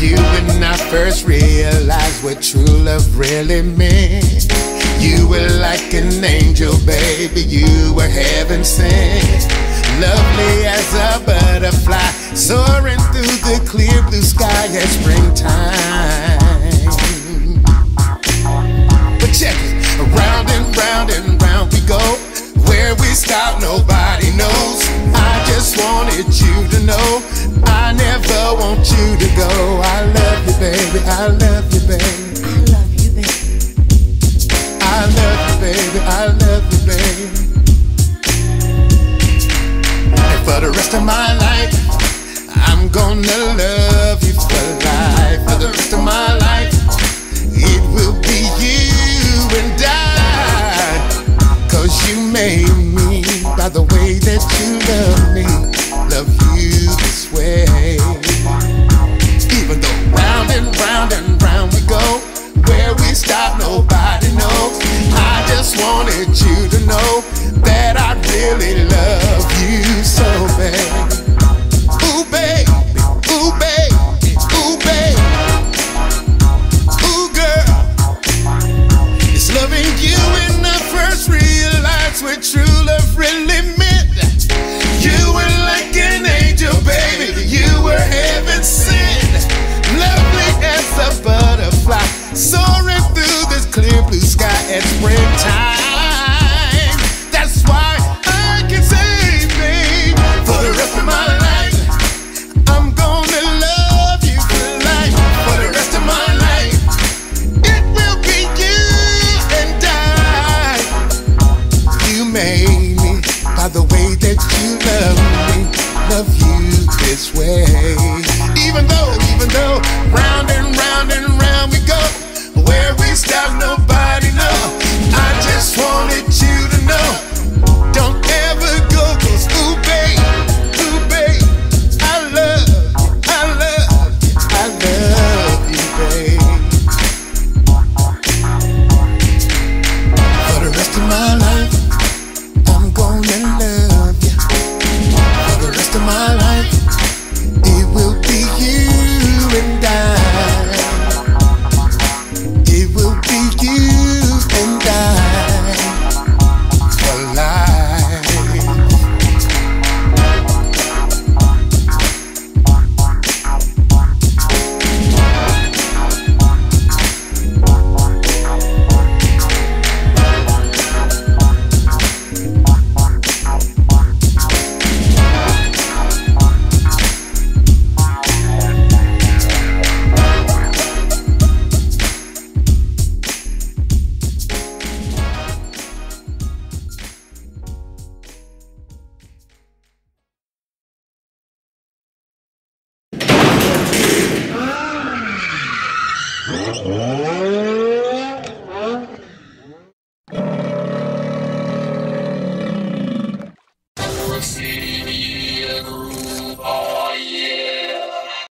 you when I first realized what true love really meant. You were like an angel, baby, you were heaven sent. Lovely as a butterfly, soaring through the clear blue sky at springtime. But check it, round and round and round we go. Where we stop, nobody knows. I just wanted you to know. Never want you to go. I love you, baby. I love you, baby. I love you, baby. I love you, baby. I love you, baby. And for the rest of my life, I'm gonna love you for life. For the rest of my life, it will be you and I. Cause you made me by the way that you love me. You this way. Even though round and round and round we go, where we stop, nobody knows. I just wanted you to know that I really love you so. Ooh, ooh, ooh, ooh, girl. It's loving you when I first realized what true love really meant. Made me by the way that you love me, love you this way. Even though, even though, round and round and round we go, where we stop, nobody know. I just wanted you to know, don't ever go, cause ooh, babe, ooh, babe, I love I love I love you, babe. For the rest of my life, Oh.